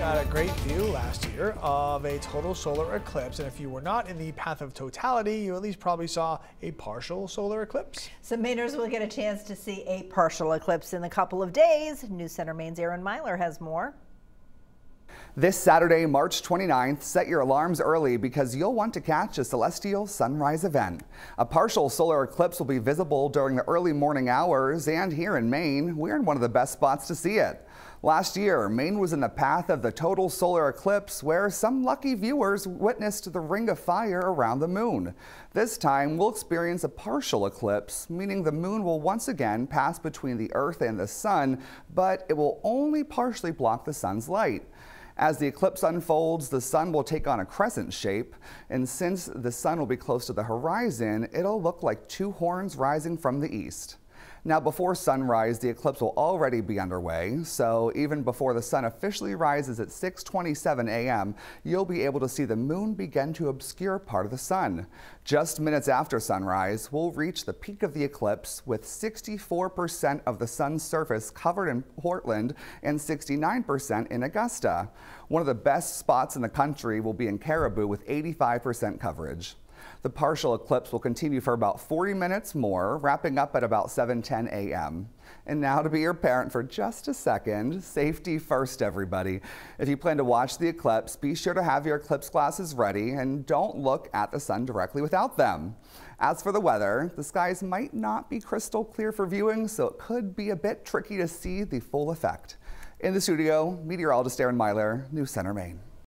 got a great view last year of a total solar eclipse. And if you were not in the path of totality, you at least probably saw a partial solar eclipse. Some Mainers will get a chance to see a partial eclipse in a couple of days. News Center Maine's Aaron Myler has more. This Saturday, March 29th, set your alarms early because you'll want to catch a celestial sunrise event. A partial solar eclipse will be visible during the early morning hours, and here in Maine, we're in one of the best spots to see it. Last year, Maine was in the path of the total solar eclipse where some lucky viewers witnessed the ring of fire around the moon. This time, we'll experience a partial eclipse, meaning the moon will once again pass between the Earth and the sun, but it will only partially block the sun's light. As the eclipse unfolds, the sun will take on a crescent shape, and since the sun will be close to the horizon, it'll look like two horns rising from the east. Now, before sunrise, the eclipse will already be underway, so even before the sun officially rises at 6.27 a.m., you'll be able to see the moon begin to obscure part of the sun. Just minutes after sunrise, we'll reach the peak of the eclipse with 64% of the sun's surface covered in Portland and 69% in Augusta. One of the best spots in the country will be in Caribou with 85% coverage. The partial eclipse will continue for about 40 minutes more, wrapping up at about 7:10 a.m. And now to be your parent for just a second, safety first everybody. If you plan to watch the eclipse, be sure to have your eclipse glasses ready and don't look at the sun directly without them. As for the weather, the skies might not be crystal clear for viewing, so it could be a bit tricky to see the full effect. In the studio, meteorologist Aaron Myler, News Center, Maine.